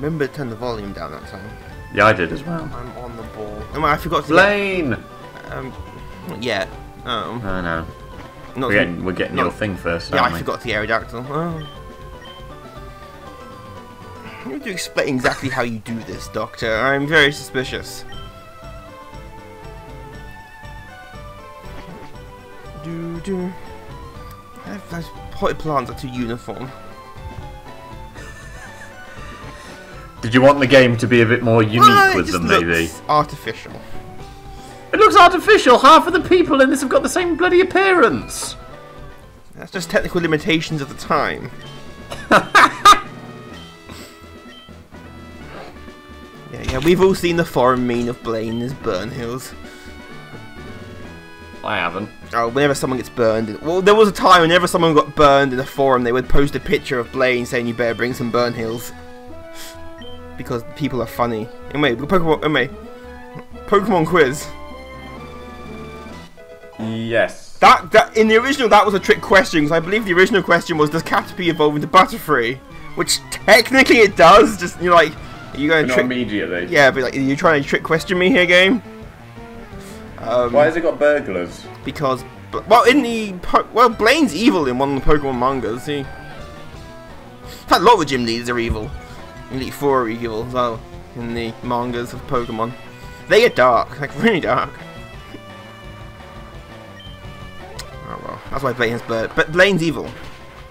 Remember to turn the volume down that time. Yeah, I did as well. I'm on the ball. Oh, I forgot to. Blaine! Get, um, not yet. Um, Oh no. not We're getting, we're getting no. your thing first, Yeah, I we? forgot the Aerodactyl. Oh. You need to explain exactly how you do this, Doctor. I'm very suspicious. Do do. Those potted plants are too uniform. Did you want the game to be a bit more unique Well, with them, looks maybe? Artificial. It looks artificial. Half of the people in this have got the same bloody appearance. That's just technical limitations of the time. yeah, yeah, we've all seen the foreign mean of Blaine as burn heals. I haven't. Oh, whenever someone gets burned, well, there was a time whenever someone got burned in a forum, they would post a picture of Blaine saying you better bring some burn heals. Because people are funny. Anyway, Pokemon, anyway, Pokemon quiz. Yes. That, that in the original that was a trick question because I believe the original question was does Caterpie evolve into Butterfree, which technically it does. Just you're like, are you going to Not trick? immediately. Yeah, but like, are you trying to trick question me here, game? Um, Why has it got burglars? because well in the po- well Blaine's evil in one of the Pokemon mangas. He, in fact, a lot of the gym leaders are evil. Elite Four evil as well in the mangas of Pokemon. They get dark, like really dark. Oh well, that's why Blaine has bird. But Blaine's evil.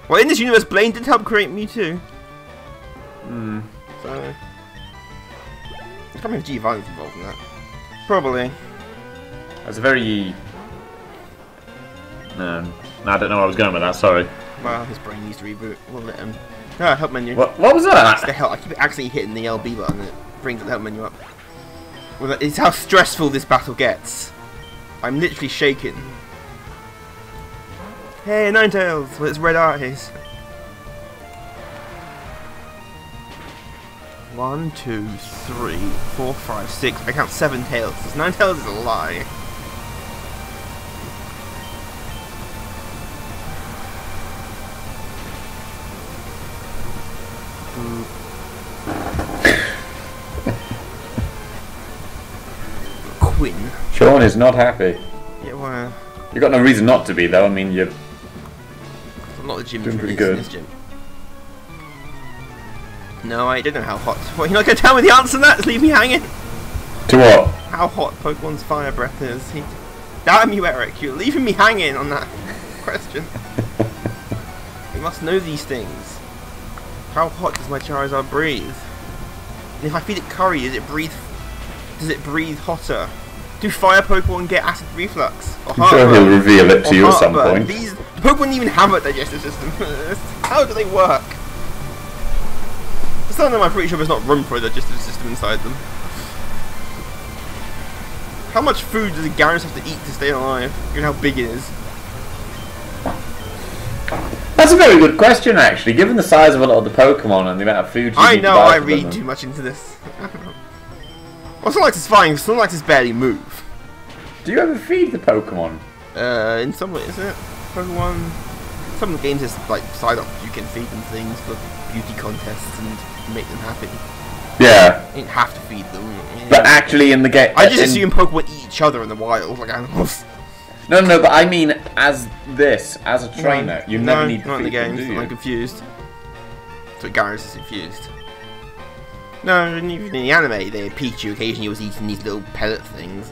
Well, in this universe, Blaine did help create Mewtwo. Hmm. So, I can't if Giovanni's involved in that. Probably. That's a very. No, no, I don't know where I was going with that. Sorry. Well, his brain needs to reboot. We'll let him. Ah, help menu. What? What was It's the that? help. I keep accidentally hitting the LB button. It brings the help menu up. Well, that is how stressful this battle gets. I'm literally shaking. Hey, Ninetales with its red eyes. One, two, three, four, five, six. I count seven tails. This Ninetales is a lie. Is not happy. Yeah, well, You've got no reason not to be, though. I mean, you're. a lot of gym Doing pretty good. this gym. No, I don't know how hot. What, you're not going to tell me the answer to that? Just leave me hanging. To what? How hot Pokemon's fire breath is. He... Damn you, Eric. You're leaving me hanging on that question. you must know these things. How hot does my Charizard breathe? And if I feed it curry, does it breathe? Does it breathe hotter? Do fire Pokemon get acid reflux? Or I'm sure he'll reveal it to you at some heartburn? point. These Pokemon even have a digestive system. How do they work? For some of them, I'm pretty sure there's not room for a digestive system inside them. How much food does a Gyarados have to eat to stay alive? Given how big it is. That's a very good question, actually. Given the size of a lot of the Pokemon and the amount of food you I need to know I read too much into this. Well, Snorlax is fine. Snorlax is barely move. Do you ever feed the Pokemon? Uh, in some way, is it? Pokemon. Some of the games is like side up. You can feed them things for beauty contests and make them happy. Yeah. You don't have to feed them. yeah. But actually, in the game, I just in- assume Pokemon eat each other in the wild, like animals. No, no, but I mean, as this, as a trainer, you no, never need to the feed them, games. you? I'm confused. So Gyarados is confused. No, even in the anime, they Pikachu occasionally You was eating these little pellet things.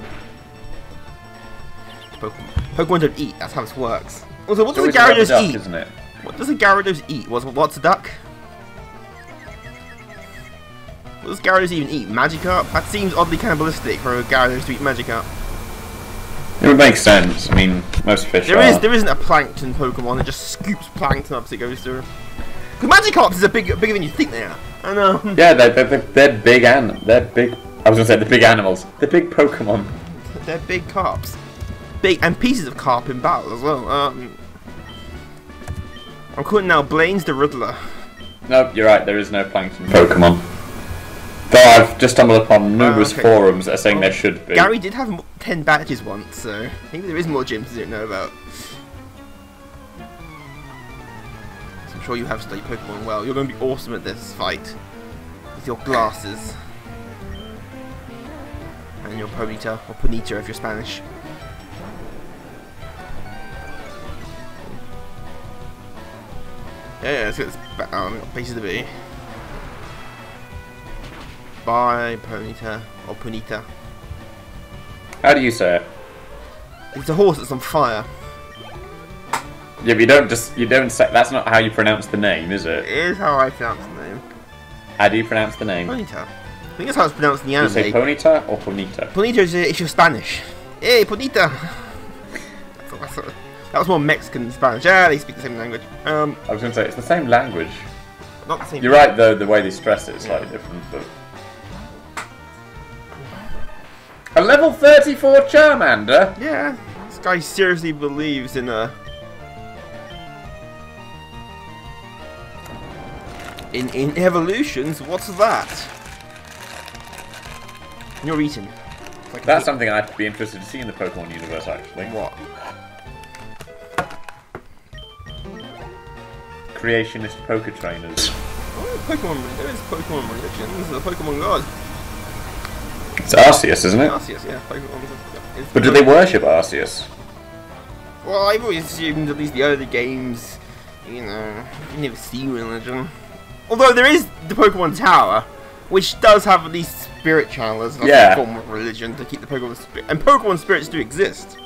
Pokemon, Pokemon don't eat. That's how this works. Also, what does a Gyarados duck, eat? isn't it? What does a Gyarados eat? What's, what's a duck? What does Gyarados even eat? Magikarp? That seems oddly cannibalistic for a Gyarados to eat Magikarp. It would make sense. I mean, most fish There is there isn't a plankton Pokemon that just scoops plankton up as it goes through. Because Magikarps are big, bigger than you think they are. I know. Yeah, they're, they're, they're, they're big and they're big. I was gonna say they're big animals. They're big Pokemon. They're big carps. Big and pieces of carp in battle as well. Um, I'm calling now Blaine's the Riddler. Nope, you're right. There is no plankton Pokemon. Though I've just stumbled upon numerous okay. forums that are saying Oh, there should be. Gary did have 10 badges once, so maybe there is more gyms you don't know about. Sure you have studied Pokemon well. You're going to be awesome at this fight. with your glasses. And your Ponyta, or Ponyta if you're Spanish. Yeah, yeah, let's get this back um, on. Places to be. Bye, Ponyta, or Ponyta. How do you say it? It's a horse that's on fire. Yeah, but you don't just you don't say that's not how you pronounce the name, is It it? is how I pronounce the name. How do you pronounce the name? Ponyta. I think that's how it's pronounced in the Do you say anime. Ponyta or Ponyta? Ponyta is it's you're Spanish. Hey, Ponyta! That's- that's- that was more Mexican than Spanish. Yeah, they speak the same language. Um, I was going to say it's the same language. not the same. You're right though. The way they stress it is slightly different, but. A level 34 Charmander? Yeah, this guy seriously believes in uh In in evolutions. What's that? You're eating. Like That's big- something I'd be interested to see in the Pokemon universe, actually. what? Creationist poker trainers. Oh, Pokemon. There is Pokemon religion. There's a Pokemon god. It's Arceus, isn't it? Arceus, yeah. Pokemon. is- But do they worship Arceus? Well, I've always assumed at least the early games, you know, you never see religion. Although there is the Pokemon Tower, which does have these spirit channelers, like Yeah. a form of religion to keep the Pokemon spirit. And Pokemon spirits do exist.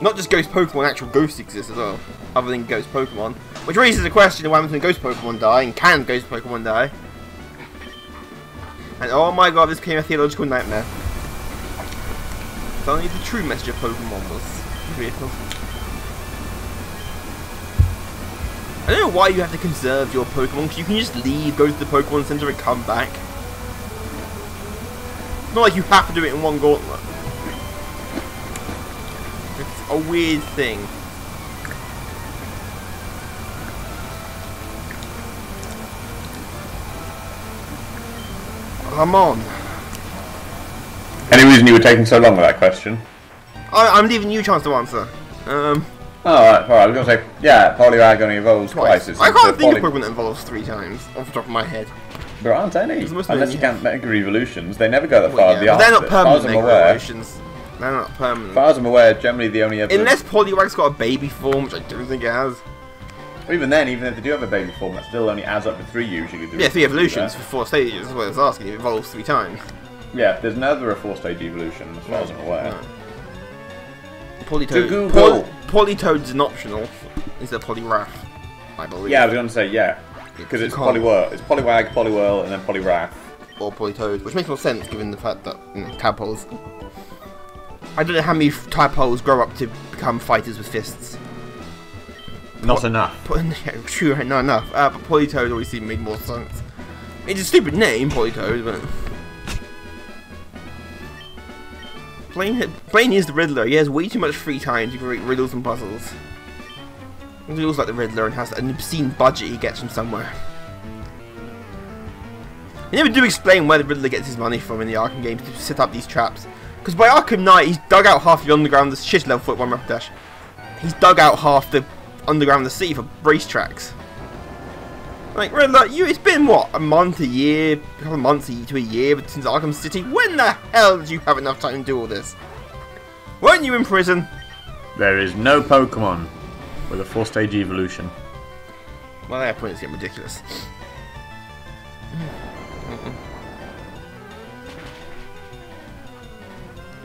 Not just ghost Pokemon, actual ghosts exist as well, other than ghost Pokemon. Which raises the question of what happens when ghost Pokemon die, and can ghost Pokemon die? And oh my god, this became a theological nightmare. If only the true message of Pokemon was. I don't know why you have to conserve your Pokemon, because you can just leave, go to the Pokemon Center and come back. It's not like you have to do it in one gauntlet. It's a weird thing. Come on. Any reason you were taking so long with that question? I, I'm leaving you a chance to answer. Um, Oh, alright, alright, I was going to say, yeah, Poliwag only evolves twice. twice. I can't think of Poly- Pokemon that involves three times off the top of my head. There aren't any. Unless you count Mega Evolutions, they never go that Well, far. yeah, the they're not opposite. As far as permanent Mega aware, Evolutions. They're not permanent. as far as I'm aware, generally the only ever... Unless Poliwag's got a baby form, which I don't think it has. Even then, even if they do have a baby form, that still only adds up to three usually. Yeah, three evolutions for four stages. That's what I was asking. It evolves three times. Yeah, there's never a four-stage evolution, as far as I'm aware. No. To Google. Pol- Politoad's an optional Is of Poliwrath, I believe. Yeah, I was going to say, yeah. Because it's Poliwhirl. It's Poliwag, Poliwhirl, and then Poliwrath. Or Politoad, which makes more sense given the fact that you know, tadpoles. I don't know how many tadpoles grow up to become fighters with fists. Not enough. Po- yeah, true, not enough. Uh, but Politoad always seemed made more sense. It's a stupid name, Politoad, but. Blaine, Blaine is the Riddler. He has way too much free time to create riddles and puzzles. He looks like the Riddler and has an obscene budget he gets from somewhere. They never do explain where the Riddler gets his money from in the Arkham games to set up these traps. Because by Arkham Knight, he's dug out half the underground, the shit level foot one dash. He's dug out half the underground of the city for racetracks. Like, Riddler, you, it's been what, a month, a year, a couple of months to a year since Arkham City. When the hell did you have enough time to do all this? Weren't you in prison? There is no Pokemon with a four-stage evolution. Well, that point is getting ridiculous.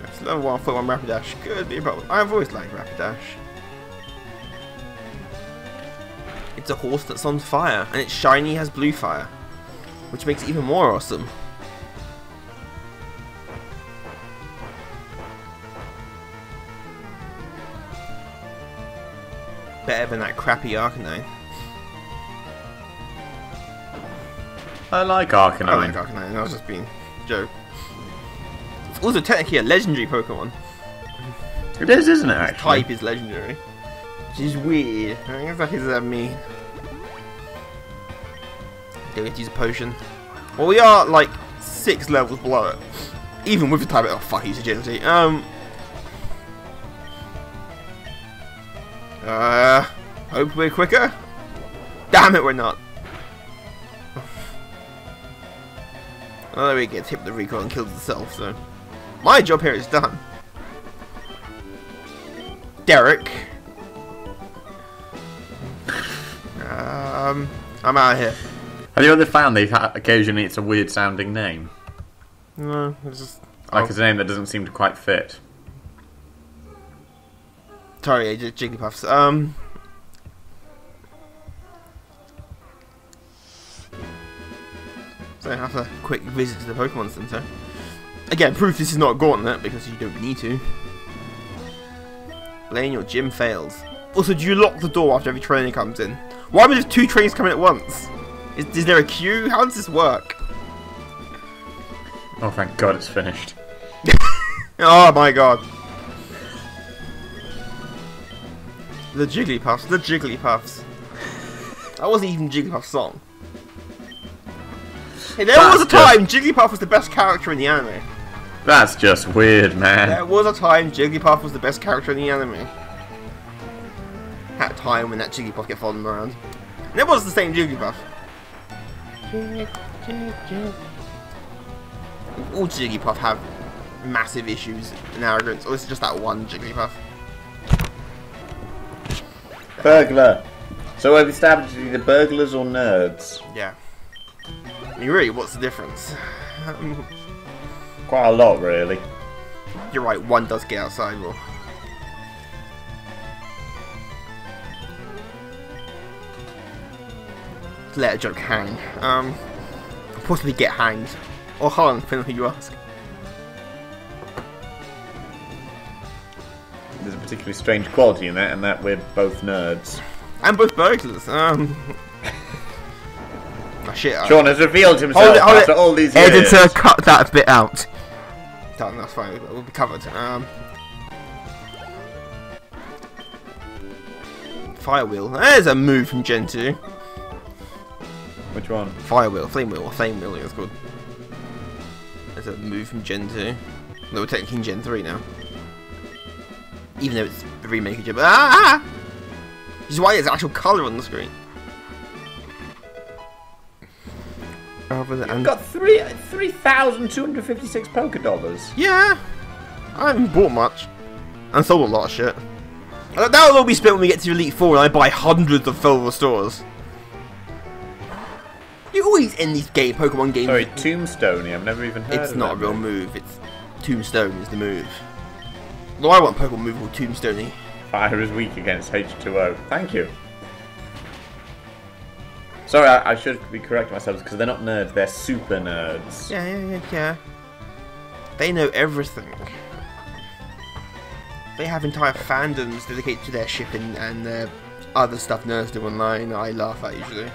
It's level 1 foot 1 Rapidash. Could be a problem. I've always liked Rapidash. It's a horse that's on fire, and it's shiny has blue fire, which makes it even more awesome. Better than that crappy Arcanine. I like Arcanine. I like Arcanine, I was just being a joke. It's also technically a legendary Pokemon. It is, isn't it, actually? Type is legendary. Which is weird. I think what does that mean? Have to use a potion? Well, we are like six levels below it. Even with the type. Oh, fuck, use agility. Um. Uh. Hope we're quicker? Damn it, we're not. Although it gets hit with the recoil and kills itself, so. My job here is done. Derek. Um, I'm out of here. Have you ever found ha- occasionally it's a weird sounding name? No, it's just. Like oh, it's a name that doesn't seem to quite fit. sorry, Jigglypuffs. Um. So I have a quick visit to the Pokemon Center. Again, proof this is not a gauntlet because you don't need to. Blaine, your gym fails. Also, do you lock the door after every trainer comes in? Why would there two trains coming at once? Is, is there a queue? How does this work? Oh, thank God it's finished. Oh my god. The Jigglypuffs, the Jigglypuffs. That wasn't even Jigglypuff's song. Hey, there That's was a just- time Jigglypuff was the best character in the anime. That's just weird, man. There was a time Jigglypuff was the best character in the anime. At a time when that Jigglypuff get following around. And it was the same Jigglypuff. All Jigglypuff have massive issues and arrogance, or is just that one Jigglypuff. Burglar. So we've established either burglars or nerds. Yeah. I mean, really, what's the difference? Quite a lot, really. you're right, one does get outside more. Let a joke hang. Um, possibly get hanged. Or hung, depending on who you ask. There's a particularly strange quality in that, and that we're both nerds. And both burglars. Um. oh, shit. I- Sean has revealed himself Hold it, hold after it. all these years. Editor, cut that bit out. Done, that's fine. We'll be covered. Um, Fire wheel. There's a move from Gen 2. Which one? Fire wheel, flame wheel, flame wheel, it's called. There's a move from Gen 2. No, we're in Gen 3 now. Even though it's a remake of Gen. Ah! Which is why there's actual colour on the screen. Rather than, I've got three three thousand two hundred fifty six poker dollars. Yeah, I haven't bought much and sold a lot of shit. That'll all be spent when we get to Elite Four and I buy hundreds of silver stores. End these game Pokemon games. Sorry, Tombstone. I've never even heard. it's not a real move. move. It's Tombstone is the move. Though I want Pokemon move called Tombstoney. Fire is weak against H two O. Thank you. Sorry, I, I should be correcting myself because they're not nerds. They're super nerds. Yeah, yeah, yeah, yeah. They know everything. They have entire fandoms dedicated to their shipping and their other stuff nerds do online. I laugh at usually.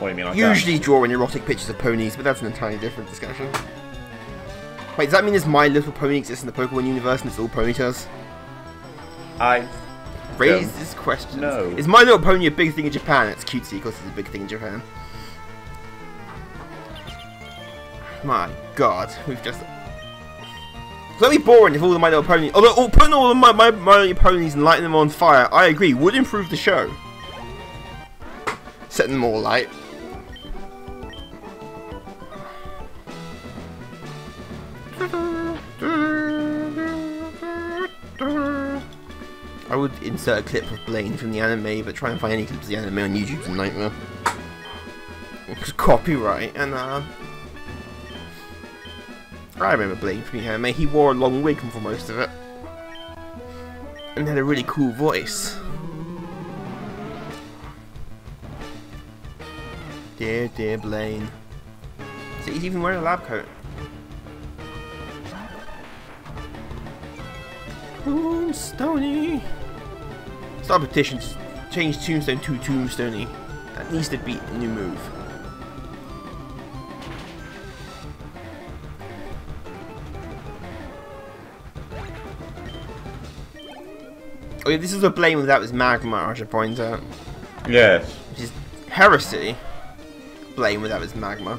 What do you mean? Like Usually um, drawing erotic pictures of ponies, but that's an entirely different discussion. Wait, does that mean this My Little Pony exists in the Pokemon universe and it's all ponytails? that? I Raise this question. know. Is My Little Pony a big thing in Japan? It's cutesy because it's a big thing in Japan. My god, we've just... It's be boring if all the My Little Ponies... Although oh, putting all the My, my, my Little Ponies and lighting them on fire, I agree, would improve the show. Setting them all light. Would insert a clip of Blaine from the anime, but try and find any clips of the anime on YouTube's a nightmare. It's copyright, and uh... I remember Blaine from the anime, he wore a long wig for most of it. And had a really cool voice. Dear, dear Blaine. So he's even wearing a lab coat. Tombstoney. Start a petition to change Tombstone to Tombstoney. That needs to be a new move. Oh yeah, this is a Blaine without his Magmar, I should point out. yes. Which is heresy. Blaine without his Magmar.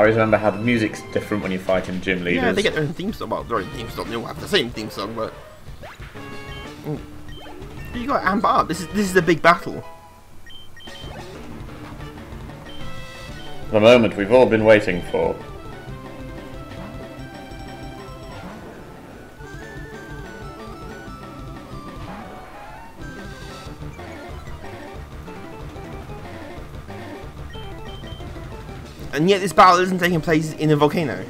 I always remember how the music's different when you're fighting gym leaders. Yeah, they get their own theme song. Well, their own theme song. They all have the same theme song, but. Mm. You got amp up. This is this is a big battle. The moment we've all been waiting for. And yet this battle isn't taking place in a volcano.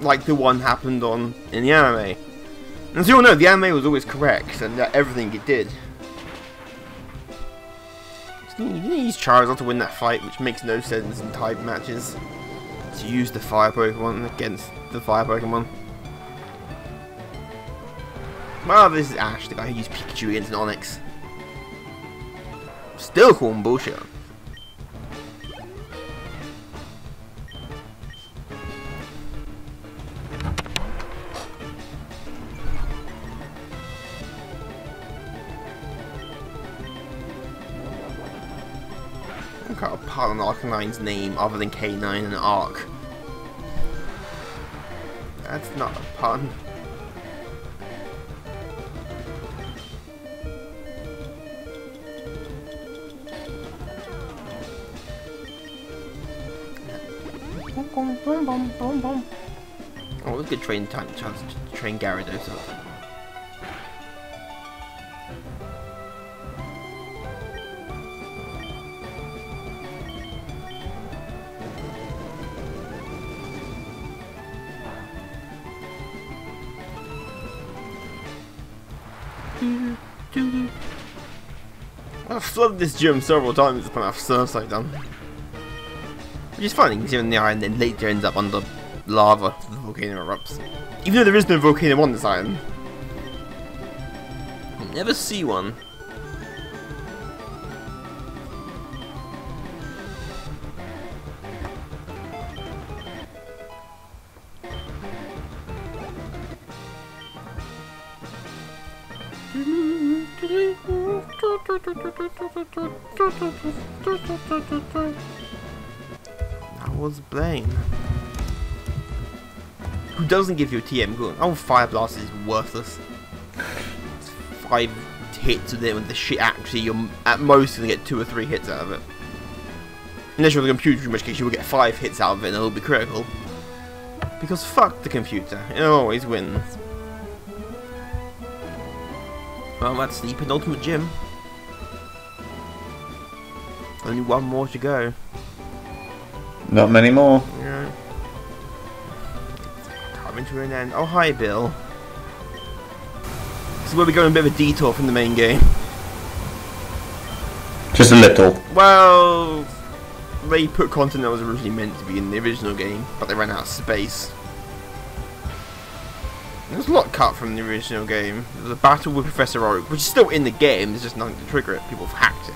Like the one happened on in the anime. And as you all know, the anime was always correct and that everything it did. You didn't use Charizard to win that fight, which makes no sense in type matches. To use the fire Pokemon against the fire Pokemon. Well, this is Ash, the guy who used Pikachu against an Onix. Still calling bullshit. I can't part on Arcanine's name other than K9 and Arc. That's not a pun. Oh, it was a good train time chance to train Gyarados flooded this gym several times upon I've Surfside done. Which is funny, considering the iron then later ends up under lava the volcano erupts. Even though there is no volcano on this island. You never see one. That was Blaine. Who doesn't give you a TM gun? Oh, Fire Blast is worthless. It's five hits with it with the shit actually you're at most gonna get two or three hits out of it. Unless you're the computer, in which case you will get five hits out of it and it'll be critical. Because fuck the computer, it always wins. Well, that's the penultimate gym. Only one more to go. Not many more. Yeah. Coming to an end. Oh, hi, Bill. This is where we go on a bit of a detour from the main game. Just a little. Well, they put content that was originally meant to be in the original game, but they ran out of space. There was a lot cut from the original game. There was a battle with Professor Oak, which is still in the game, there's just nothing to trigger it. People have hacked it.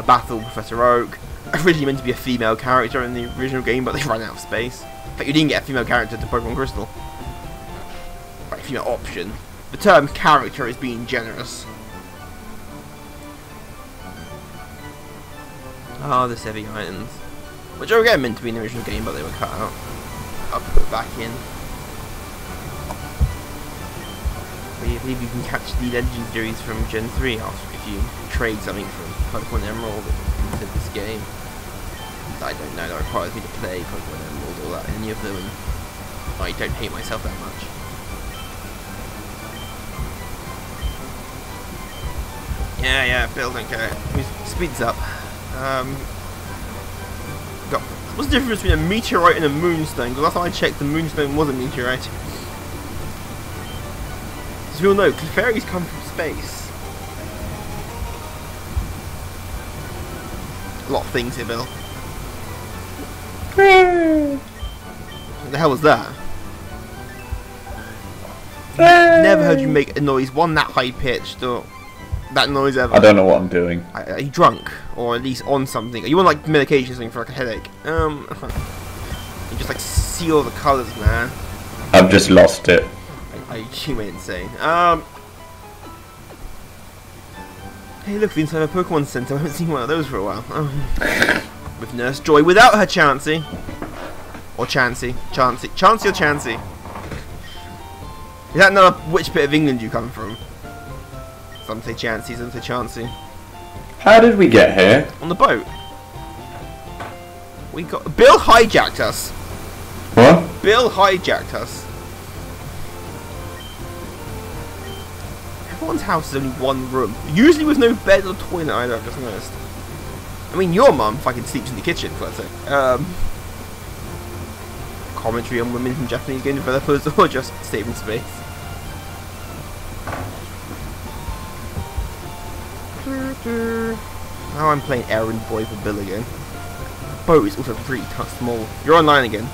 A battle with Professor Oak, originally meant to be a female character in the original game, but they ran out of space. In fact, you didn't get a female character to Pokemon Crystal. Like, female option. The term character is being generous. Oh, the Sevii Islands. Which are again meant to be in the original game, but they were cut out. I'll put it back in. I believe you can catch the legendaries from Gen 3 after if you trade something from Pokemon Emerald into this game. I don't know, that requires me to play Pokemon Emerald or that, any of them, and I don't hate myself that much. Yeah, yeah, Bill don't care. Speeds up. Um, got, what's the difference between a meteorite and a moonstone? Because last time I checked, the moonstone was a meteorite. As we all know, fairies come from space. A lot of things here, Bill. What the hell was that? Never heard you make a noise, one that high pitched, or that noise ever. I don't know what I'm doing. Are are you drunk? Or at least on something? Are you on like medication or something for like a headache? Um, you just like see all the colours, man. I've just lost it. I, you went insane. Um, hey, look, the inside of a Pokemon Center. I haven't seen one of those for a while. Um, with Nurse Joy without her Chansey. Or Chansey. Chansey. Chansey or Chansey? Is that another which bit of England you come from? Some say Chansey, some say Chansey. How did we get here? On the boat. We got Bill hijacked us. What? Bill hijacked us. Everyone's house is only one room. Usually with no bed or toilet either, I've just noticed. I mean, your mum fucking sleeps in the kitchen, for let's. Um, commentary on women from Japanese game developers or just saving space. Now I'm playing errand boy for Bill again. Boat is also pretty small. You're online again.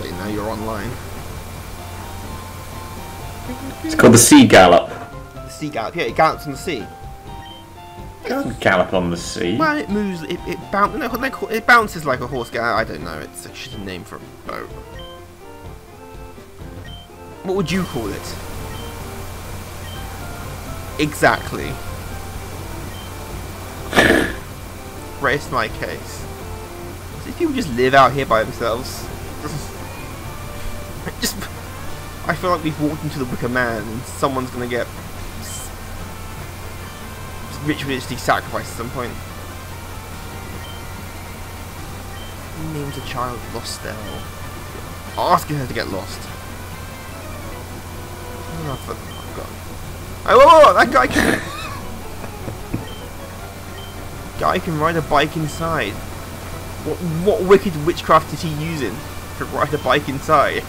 Wait, now you're online. It's called the Sea Gallop. The sea gallop. Yeah, it gallops on the sea. Gallop on the sea. Well, it moves. It it, no, it bounces like a horse. Gallop. I don't know. It's a shitty name for a boat. What would you call it? Exactly. Rest my case. These people just live out here by themselves. just, feel like we've walked into the Wicker Man, and someone's gonna get ritualistically sacrificed at some point. Names a child Lostelle? Asking her to get lost. Oh, for oh, God. Oh, whoa, whoa, that guy can. guy can ride a bike inside. What, what wicked witchcraft is he using to ride a bike inside?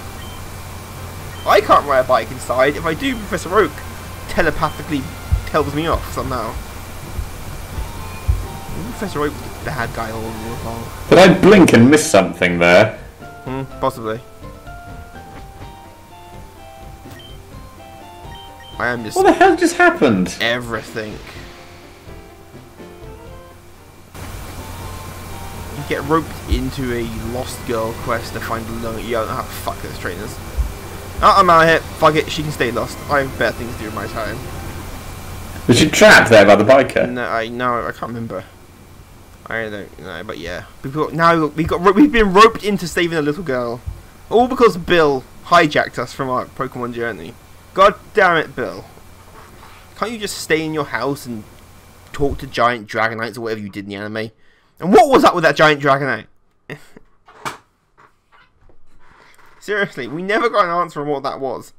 I can't ride a bike inside. If I do, Professor Oak telepathically tells me off somehow. Professor Oak was the bad guy all along. Did I blink and miss something there? Hmm, possibly. I am just What the hell just happened? everything. You get roped into a lost girl quest to find the lone. You don't know how to fuck those trainers. Oh, I'm out of here. Fuck it. She can stay lost. I have better things to do with my time. Was she trapped there by the biker? No, I no, I can't remember. I don't know, but yeah, we've got now we got we've been roped into saving a little girl, all because Bill hijacked us from our Pokemon journey. God damn it, Bill! Can't you just stay in your house and talk to giant Dragonites or whatever you did in the anime? And what was up with that giant Dragonite? Seriously, we never got an answer on what that was.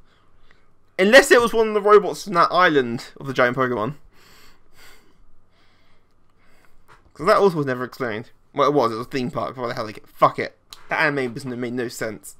Unless it was one of the robots from that island of the giant Pokemon. Because that also was never explained. Well, it was. It was a theme park. Why the hell they get... Fuck it. That anime was, made no sense.